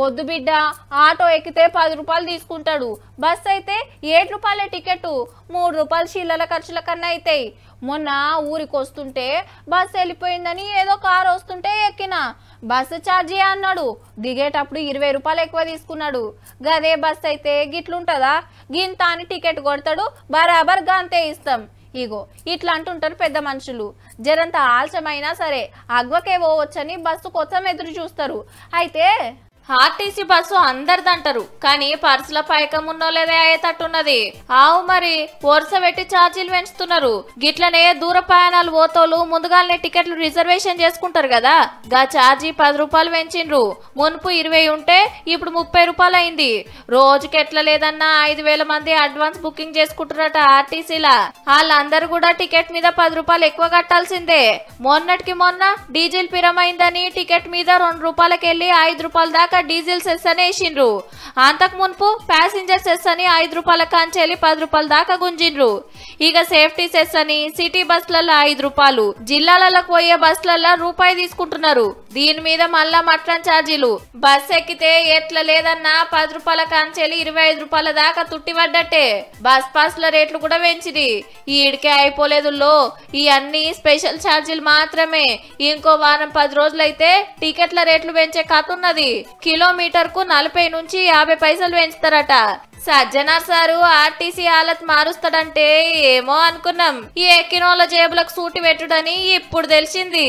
వద్దు బిడ్డ ఆటో ఎక్కితే పది రూపాయలు తీసుకుంటాడు. బస్ అయితే ఏడు రూపాయల టికెట్ మూడు రూపాయలు శీలల ఖర్చుల కన్నా అవుతాయి మొన్న ఊరికి వస్తుంటే బస్ వెళ్ళిపోయిందని ఏదో కారు వస్తుంటే ఎక్కిన. బస్సు ఛార్జీ అన్నాడు. దిగేటప్పుడు ఇరవై రూపాయలు ఎక్కువ తీసుకున్నాడు. గదే బస్ అయితే గిట్లుంటుందా? గింత అని టికెట్ కొడతాడు. బరాబర్ గంతే ఇస్తాం. ఇగో ఇట్లా అంటుంటారు పెద్ద మనుషులు. జరంత ఆలస్యమైనా సరే అగ్వకే పోవచ్చని బస్సు కోసం ఎదురు చూస్తారు. అయితే ఆర్టీసీ బస్సు అందరిదంటారు కానీ పర్సుల పైకం ఉన్నోలేదే అయ్యేటట్టున్నది ఆవు మరి వరుస పెట్టి ఛార్జీలు పెంచుతున్నారు. గిట్లనే దూర ప్రయాణాలు పోతోళ్ళు ముందుగానే టికెట్లు రిజర్వేషన్ చేసుకుంటారు కదా గా ఛార్జీ పది రూపాయలు పెంచిండ్రు. మునుపు ఇరవై ఉంటే ఇప్పుడు ముప్పై రూపాయలు అయింది రోజుకి ఎట్లా లేదన్నా ఐదు వేల మంది అడ్వాన్స్ బుకింగ్ చేసుకుంటారట ఆర్టీసీలా. వాళ్ళందరూ కూడా టికెట్ మీద పది రూపాయలు ఎక్కువ కట్టాల్సిందే. మొన్నటికి మొన్న డీజిల్ పిరమైందని టికెట్ మీద రెండు రూపాయలకెళ్ళి ఐదు రూపాయల దాకా డీజిల్ సెస్ అని వేసిండ్రు అంతకు మునుపు ప్యాసింజర్ సెస్ అని ఐదు రూపాయల కాంచెల్లి పది రూపాయల దాకా గుంజిండ్రు. ఇక సేఫ్టీ సెస్ అని సిటీ బస్సులలో ఐదు రూపాయలు జిల్లాలకు పోయే బస్సులలో రూపాయి తీసుకుంటున్నారు. దీని మీద మళ్ళా మట్లం ఛార్జీలు. బస్ ఎక్కితే ఎట్లా లేదన్నా పది రూపాయల కాంచెల్లి ఇరవై ఐదు రూపాయల దాకా తుట్టి పడ్డట్టే బస్ పాస్ల రేట్లు కూడా పెంచిది. ఈడికే అయిపోలేదు లో ఈ అన్ని స్పెషల్ ఛార్జీలు మాత్రమే. ఇంకో వారం పది రోజులైతే టికెట్ల రేట్లు పెంచే కథ ఉన్నది. కిలోమీటర్కు నలభై నుంచి యాభై పైసలు పెంచుతారట. సజ్జనార్ సారు ఆర్టీసీ హాలత్ మారుస్తాడంటే ఏమో అనుకున్నాం. ఈ ఎక్కినోళ్ళ జేబులకు సూటి పెట్టుడని ఇప్పుడు తెలిసింది.